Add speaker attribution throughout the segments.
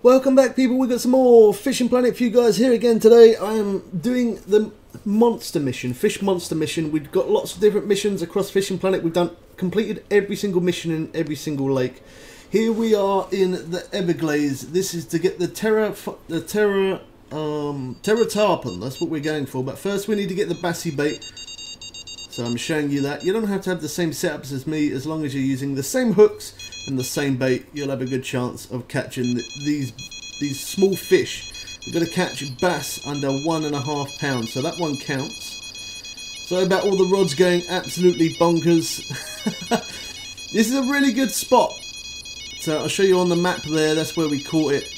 Speaker 1: Welcome back people, we've got some more Fishing Planet for you guys here again today. I am doing the monster mission, fish monster mission. We've got lots of different missions across Fishing Planet. We've done completed every single mission in every single lake. Here we are in the Everglades. This is to get the Terror, the Terror, um, Terror Tarpon. That's what we're going for. But first we need to get the Bassy bait. So I'm showing you that. You don't have to have the same setups as me as long as you're using the same hooks and the same bait. You'll have a good chance of catching these these small fish. You're going to catch bass under one and a half pounds. So that one counts. So about all the rods going absolutely bonkers. this is a really good spot. So I'll show you on the map there. That's where we caught it.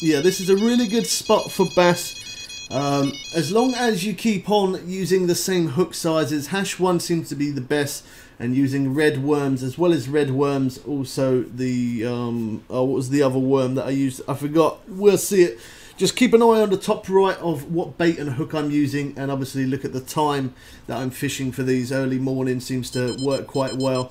Speaker 1: Yeah, this is a really good spot for bass um, as long as you keep on using the same hook sizes, hash 1 seems to be the best, and using red worms as well as red worms, also the, um, oh, what was the other worm that I used? I forgot, we'll see it. Just keep an eye on the top right of what bait and hook I'm using, and obviously look at the time that I'm fishing for these. Early morning seems to work quite well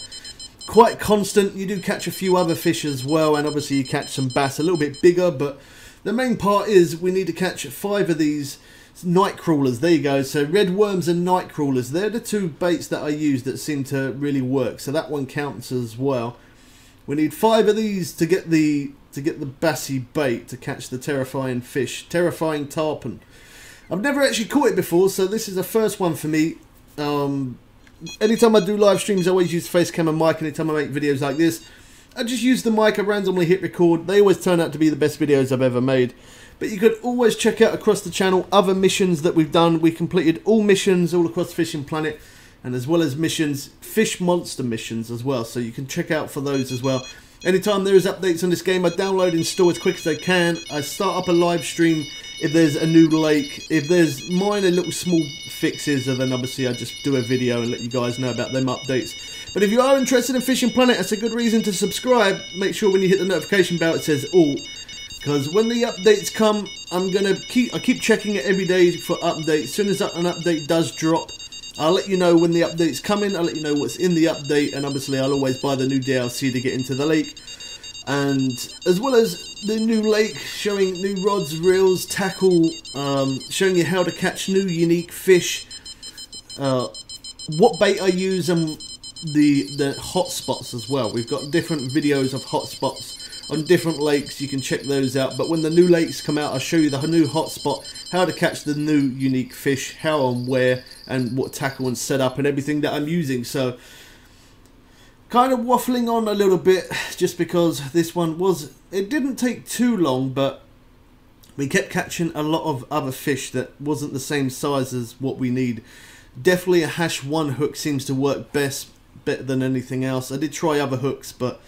Speaker 1: quite constant. You do catch a few other fish as well, and obviously you catch some bass a little bit bigger, but the main part is we need to catch five of these night crawlers. There you go. So red worms and night crawlers. They're the two baits that I use that seem to really work. So that one counts as well. We need five of these to get the to get the bassy bait to catch the terrifying fish, terrifying tarpon. I've never actually caught it before, so this is the first one for me. Um, anytime I do live streams, I always use face and mic. Anytime I make videos like this, I just use the mic, I randomly hit record. They always turn out to be the best videos I've ever made. But you could always check out across the channel other missions that we've done. We completed all missions all across Fishing Planet and as well as missions, fish monster missions as well. So you can check out for those as well. Anytime there is updates on this game, I download and install as quick as I can. I start up a live stream if there's a new lake. If there's minor little small fixes, and then obviously I just do a video and let you guys know about them updates. But if you are interested in Fishing Planet, that's a good reason to subscribe. Make sure when you hit the notification bell it says all. Because when the updates come, I'm gonna keep I keep checking it every day for updates. As soon as an update does drop, I'll let you know when the update's coming. I'll let you know what's in the update, and obviously I'll always buy the new DLC to get into the lake. And as well as the new lake, showing new rods, reels, tackle, um, showing you how to catch new unique fish, uh, what bait I use, and the the hot spots as well. We've got different videos of hotspots on different lakes. You can check those out. But when the new lakes come out, I'll show you the new hotspot, how to catch the new unique fish, how and where, and what tackle and setup and everything that I'm using. So kind of waffling on a little bit just because this one was it didn't take too long but we kept catching a lot of other fish that wasn't the same size as what we need definitely a hash one hook seems to work best better than anything else. I did try other hooks, but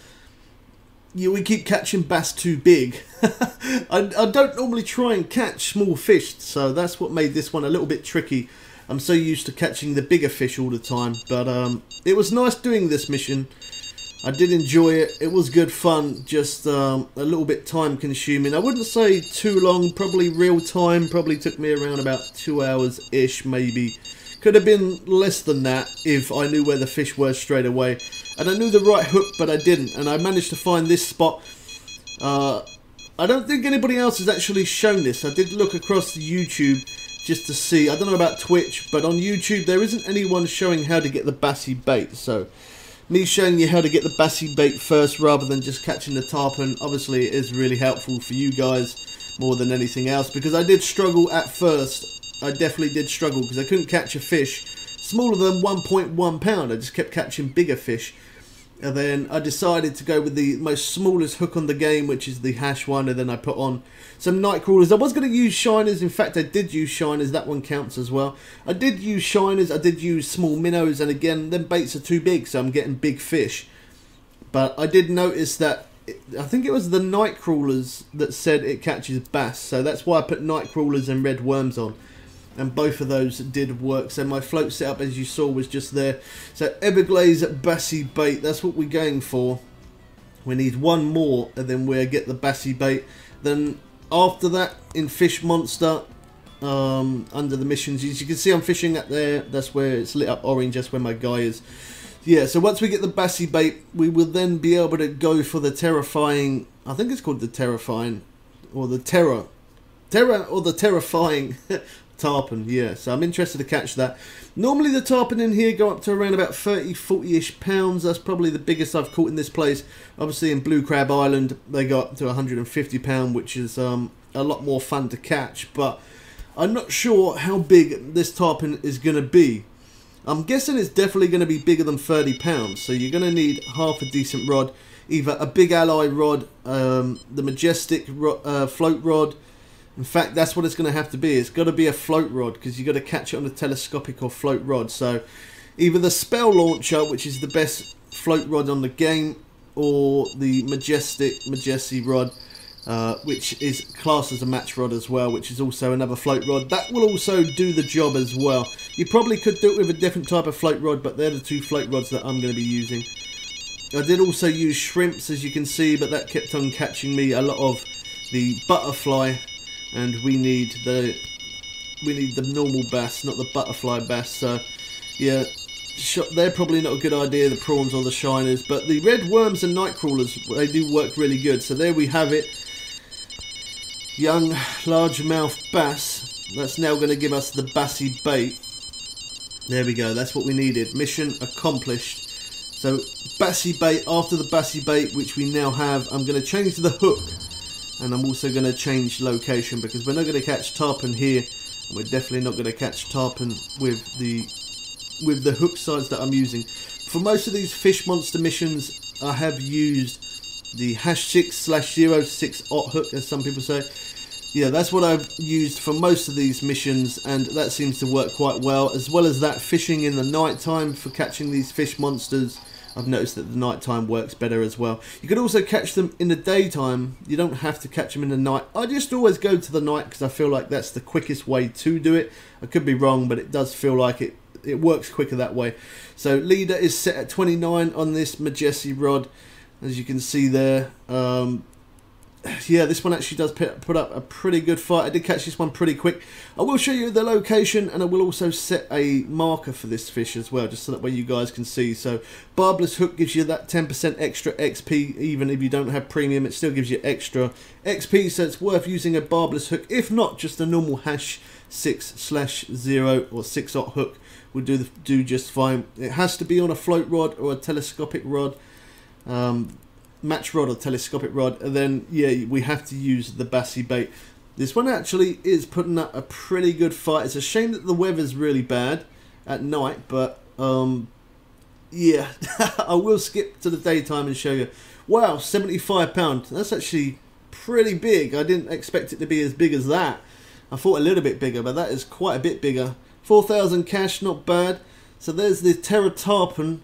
Speaker 1: you, we keep catching bass too big. I, I don't normally try and catch small fish, so that's what made this one a little bit tricky. I'm so used to catching the bigger fish all the time, but um, it was nice doing this mission. I did enjoy it. It was good fun, just um, a little bit time consuming. I wouldn't say too long, probably real time, probably took me around about two hours-ish maybe. Could have been less than that if I knew where the fish were straight away. And I knew the right hook, but I didn't. And I managed to find this spot. Uh, I don't think anybody else has actually shown this. I did look across YouTube just to see. I don't know about Twitch, but on YouTube there isn't anyone showing how to get the bassy bait. So me showing you how to get the bassy bait first rather than just catching the tarpon obviously is really helpful for you guys more than anything else because I did struggle at first I definitely did struggle because I couldn't catch a fish smaller than 1.1 pound. I just kept catching bigger fish. And then I decided to go with the most smallest hook on the game, which is the hash one, and then I put on some night crawlers. I was going to use shiners. In fact, I did use shiners. That one counts as well. I did use shiners. I did use small minnows, and again, them baits are too big, so I'm getting big fish. But I did notice that I think it was the night crawlers that said it catches bass, so that's why I put night crawlers and red worms on and both of those did work. So my float setup, as you saw, was just there. So Everglades Bassy bait, that's what we're going for. We need one more, and then we'll get the Bassy bait. Then after that, in Fish Monster, um, under the missions, as you can see, I'm fishing at there. That's where it's lit up orange. That's where my guy is. Yeah, so once we get the Bassy bait, we will then be able to go for the terrifying. I think it's called the terrifying or the terror, terror or the terrifying tarpon. Yeah, so I'm interested to catch that. Normally the tarpon in here go up to around about 30, 40-ish pounds. That's probably the biggest I've caught in this place. Obviously in Blue Crab Island they go up to 150 pound, which is um, a lot more fun to catch. But I'm not sure how big this tarpon is going to be. I'm guessing it's definitely going to be bigger than 30 pounds. So you're going to need half a decent rod, either a big ally rod, um, the majestic ro uh, float rod. In fact, that's what it's going to have to be. It's got to be a float rod because you've got to catch it on a telescopic or float rod. So either the spell launcher, which is the best float rod on the game, or the majestic majesty rod. Uh, which is classed as a match rod as well, which is also another float rod. That will also do the job as well. You probably could do it with a different type of float rod, but they're the two float rods that I'm going to be using. I did also use shrimps, as you can see, but that kept on catching me a lot of the butterfly, and we need the we need the normal bass, not the butterfly bass. So, yeah, they're probably not a good idea, the prawns or the shiners, but the red worms and night crawlers, they do work really good. So there we have it young largemouth bass. That's now going to give us the bassy bait. There we go, that's what we needed. Mission accomplished. So bassy bait, after the bassy bait, which we now have, I'm going to change the hook. And I'm also going to change location because we're not going to catch tarpon here. And we're definitely not going to catch tarpon with the with the hook size that I'm using. For most of these fish monster missions, I have used the hash 6 slash 06 ot hook, as some people say yeah, that's what I've used for most of these missions, and that seems to work quite well. As well as that, fishing in the night time for catching these fish monsters. I've noticed that the nighttime works better as well. You could also catch them in the daytime. You don't have to catch them in the night. I just always go to the night because I feel like that's the quickest way to do it. I could be wrong, but it does feel like it it works quicker that way. So leader is set at 29 on this Majesty rod, as you can see there. Um, yeah, this one actually does put up a pretty good fight. I did catch this one pretty quick. I will show you the location and I will also set a marker for this fish as well, just so that way you guys can see. So Barbless Hook gives you that 10% extra XP, even if you don't have premium, it still gives you extra XP, so it's worth using a Barbless Hook. If not, just a normal hash 6 slash 0 or 6 ot hook will do, the, do just fine. It has to be on a float rod or a telescopic rod. Um, match rod or telescopic rod, and then yeah, we have to use the Bassy bait. This one actually is putting up a pretty good fight. It's a shame that the weather's really bad at night, but um, yeah, I will skip to the daytime and show you. Wow, seventy-five pound. That's actually pretty big. I didn't expect it to be as big as that. I thought a little bit bigger, but that is quite a bit bigger. Four thousand cash, not bad. So there's the Terror Tarpon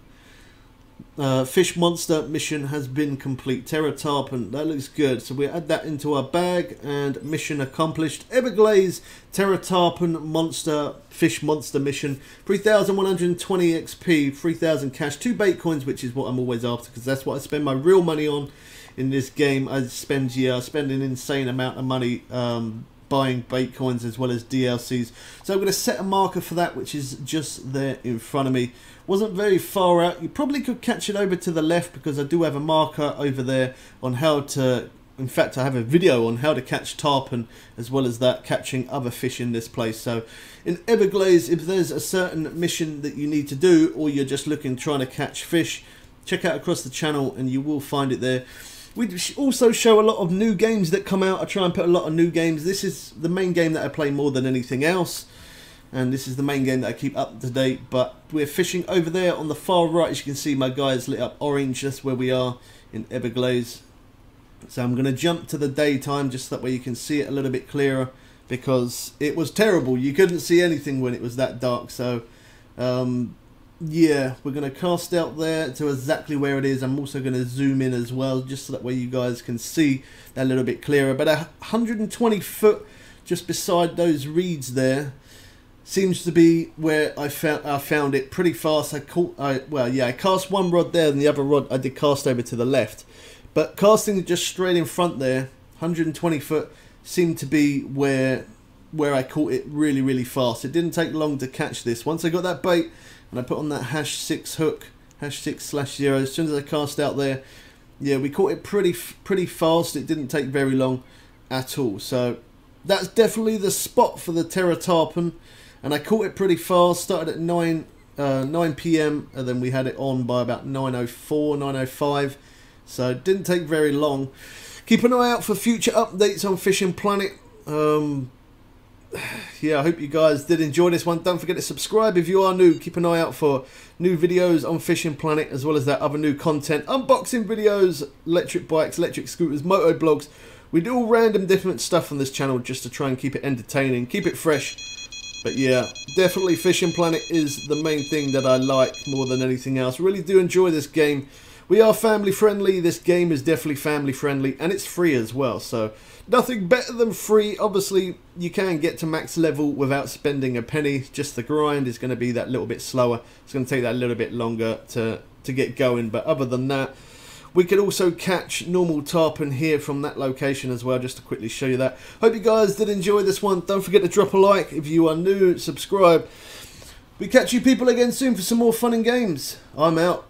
Speaker 1: uh, fish monster mission has been complete. Terror Tarpon, that looks good. So we add that into our bag and mission accomplished. Everglades Terror Tarpon monster fish monster mission. 3,120 XP, 3,000 cash, two bait coins, which is what I'm always after because that's what I spend my real money on in this game. I spend yeah, I spend an insane amount of money um, buying bait coins as well as DLCs. So I'm going to set a marker for that, which is just there in front of me. Wasn't very far out. You probably could catch it over to the left because I do have a marker over there on how to in fact I have a video on how to catch tarpon as well as that catching other fish in this place so in Everglades if there's a certain mission that you need to do or you're just looking trying to catch fish check out across the channel and you will find it there we also show a lot of new games that come out. I try and put a lot of new games. This is the main game that I play more than anything else. And this is the main game that I keep up to date. But we're fishing over there on the far right. As you can see, my guy is lit up orange. That's where we are in Everglades. So I'm going to jump to the daytime just so that way you can see it a little bit clearer. Because it was terrible. You couldn't see anything when it was that dark. So um, yeah, we're going to cast out there to exactly where it is. I'm also going to zoom in as well, just so that way you guys can see that a little bit clearer. But 120 foot just beside those reeds there seems to be where I found I found it pretty fast. I caught, I well, yeah, I cast one rod there, and the other rod I did cast over to the left. But casting just straight in front there, 120 foot, seemed to be where where I caught it really, really fast. It didn't take long to catch this. Once I got that bait and I put on that hash 6 hook, hash 6 slash 0, as soon as I cast out there, yeah, we caught it pretty pretty fast. It didn't take very long. at all. So that's definitely the spot for the Terror Tarpon, and I caught it pretty fast. Started at 9 uh, 9 p.m. and then we had it on by about 9:04, 9:05. So it didn't take very long. Keep an eye out for future updates on Fishing Planet. Um, yeah, I hope you guys did enjoy this one. Don't forget to subscribe if you are new. Keep an eye out for new videos on Fishing Planet as well as that other new content. Unboxing videos, electric bikes, electric scooters, moto blogs. We do all random different stuff on this channel just to try and keep it entertaining, keep it fresh. But yeah, definitely Fishing Planet is the main thing that I like more than anything else. Really do enjoy this game. We are family friendly. This game is definitely family friendly and it's free as well. So nothing better than free. Obviously, you can get to max level without spending a penny. Just the grind is going to be that little bit slower. It's going to take that little bit longer to, to get going. But other than that, we could also catch normal tarpon here from that location as well, just to quickly show you that. Hope you guys did enjoy this one. Don't forget to drop a like. If you are new, subscribe. We catch you people again soon for some more fun and games. I'm out.